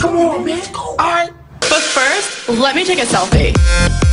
Come on, man. All right. But first, let me take a selfie.